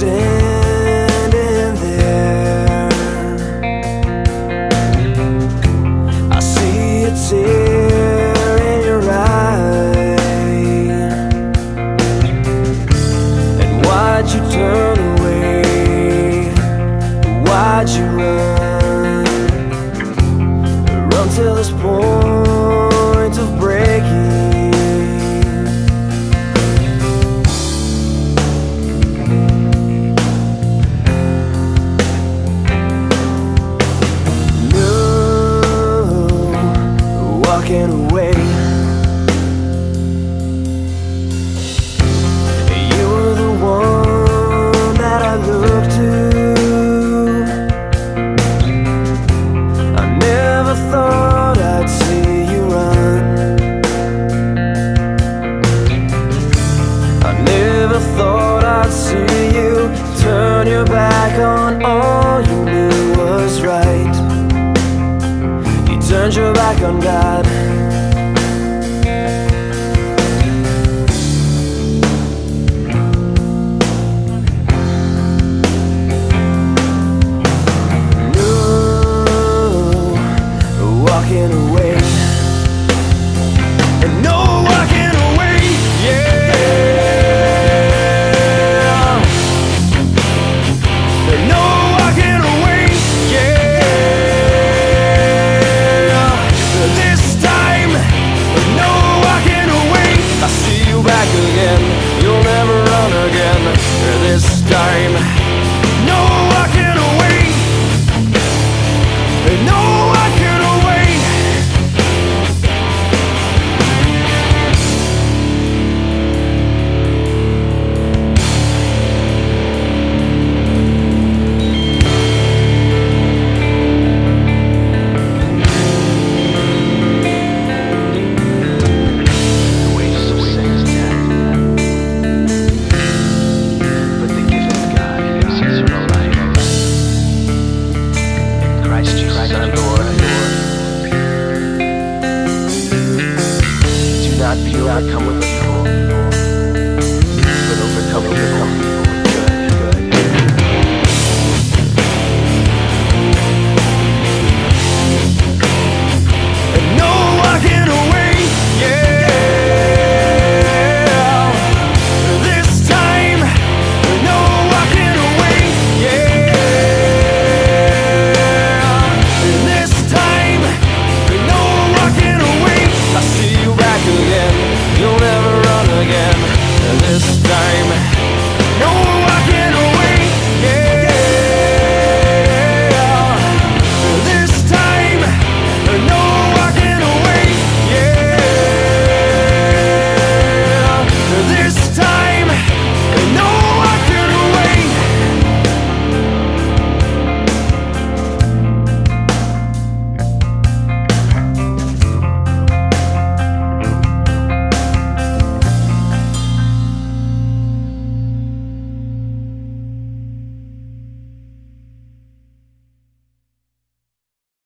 standing there I see a tear in your eye And why'd you turn away? Why'd you back on all you knew was right. You turned your back on God. not pure, I come with a